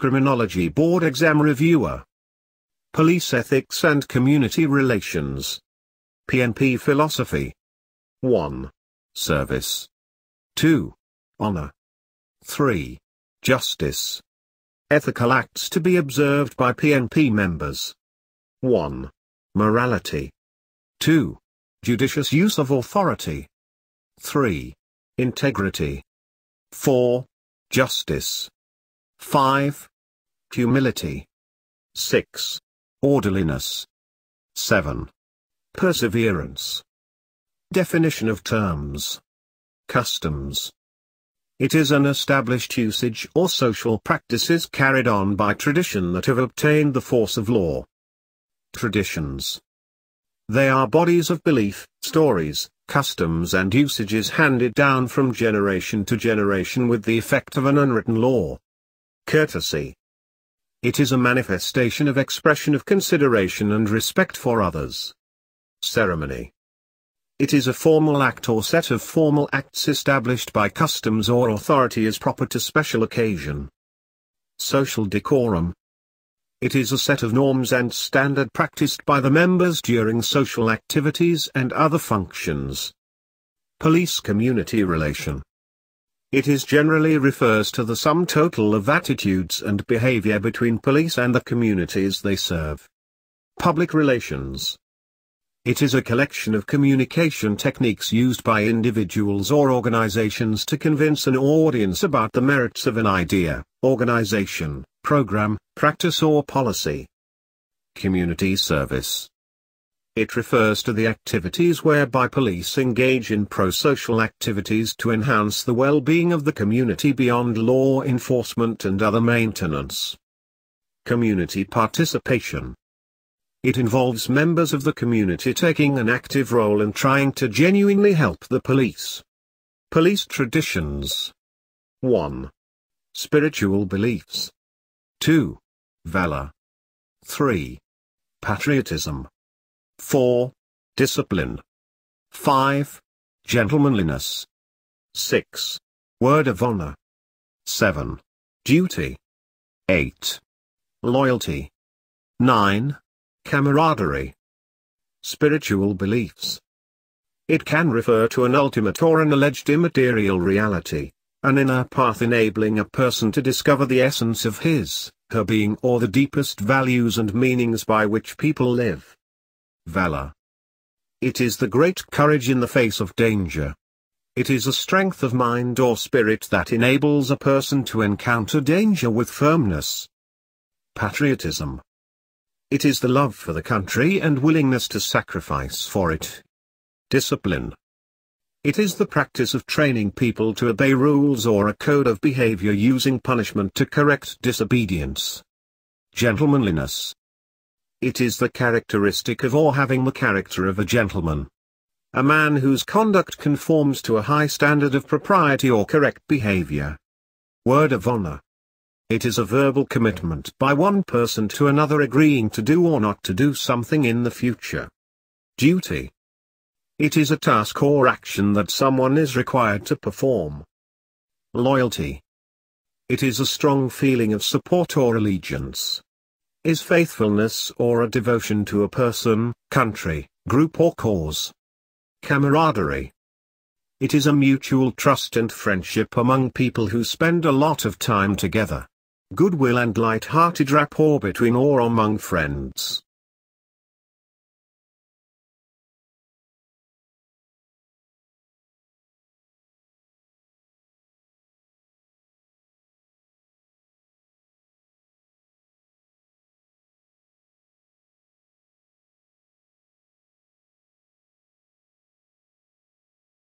Criminology Board Exam Reviewer. Police Ethics and Community Relations. PNP Philosophy. 1. Service. 2. Honor. 3. Justice. Ethical acts to be observed by PNP members. 1. Morality. 2. Judicious use of authority. 3. Integrity. 4. Justice. 5. Humility. 6. Orderliness. 7. Perseverance. Definition of terms. Customs. It is an established usage or social practices carried on by tradition that have obtained the force of law. Traditions. They are bodies of belief, stories, customs and usages handed down from generation to generation with the effect of an unwritten law. Courtesy. It is a manifestation of expression of consideration and respect for others. Ceremony. It is a formal act or set of formal acts established by customs or authority as proper to special occasion. Social decorum. It is a set of norms and standard practiced by the members during social activities and other functions. Police-community relation. It is generally refers to the sum total of attitudes and behavior between police and the communities they serve. Public relations. It is a collection of communication techniques used by individuals or organizations to convince an audience about the merits of an idea, organization, program, practice or policy. Community service. It refers to the activities whereby police engage in pro-social activities to enhance the well-being of the community beyond law enforcement and other maintenance. Community participation. It involves members of the community taking an active role in trying to genuinely help the police. Police traditions. 1. Spiritual beliefs. 2. Valor. 3. Patriotism. 4. Discipline. 5. Gentlemanliness. 6. Word of honor. 7. Duty. 8. Loyalty. 9. Camaraderie. Spiritual beliefs. It can refer to an ultimate or an alleged immaterial reality, an inner path enabling a person to discover the essence of his, her being or the deepest values and meanings by which people live valor. It is the great courage in the face of danger. It is a strength of mind or spirit that enables a person to encounter danger with firmness. Patriotism. It is the love for the country and willingness to sacrifice for it. Discipline. It is the practice of training people to obey rules or a code of behavior using punishment to correct disobedience. Gentlemanliness. It is the characteristic of or having the character of a gentleman. A man whose conduct conforms to a high standard of propriety or correct behavior. Word of honor. It is a verbal commitment by one person to another agreeing to do or not to do something in the future. Duty. It is a task or action that someone is required to perform. Loyalty. It is a strong feeling of support or allegiance is faithfulness or a devotion to a person, country, group or cause. Camaraderie. It is a mutual trust and friendship among people who spend a lot of time together. Goodwill and light-hearted rapport between or among friends.